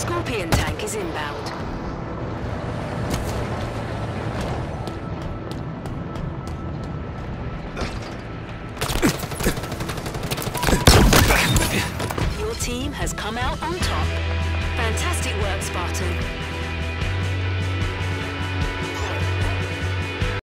Scorpion tank is inbound. Your team has come out on top. Fantastic work, Spartan.